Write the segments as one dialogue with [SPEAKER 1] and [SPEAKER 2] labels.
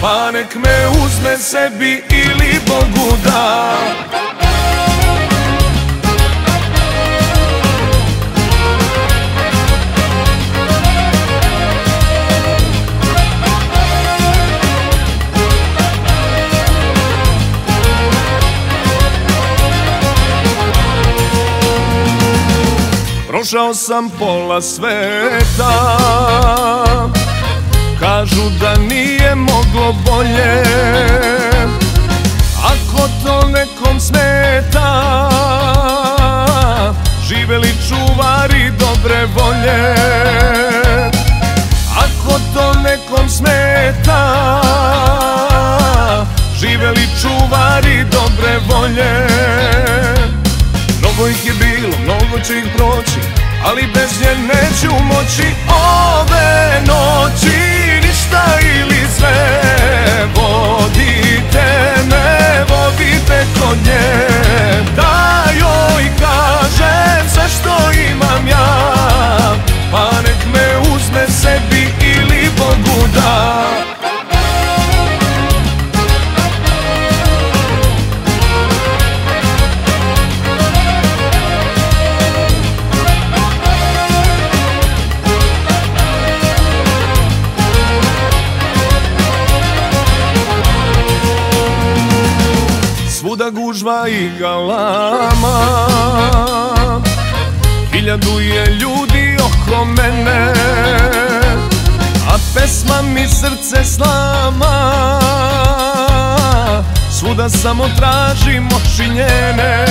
[SPEAKER 1] Pa nek me uzme sebi ili Bogu da. Prošao sam pola sveta Kažu da nije moglo bolje. Ako to nekom smeta Živeli čuvari dobre volje. Ako to nekom smeta Živeli čuvari dobre volje. Mnogo ih je bilo, mnogo će ih proći Ali bez nje neću moći ove Svuda gužva i galama. Hiljadu je ljudi oko mene A pesma mi srce slama. Svuda samo tražim oči njene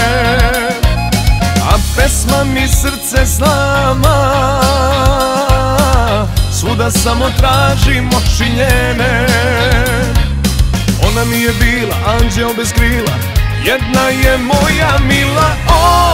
[SPEAKER 1] A pesma mi srce slama. Svuda samo tražim oči njene. Ona mi je bila anđeo bez krila Jedna je moja mila Ove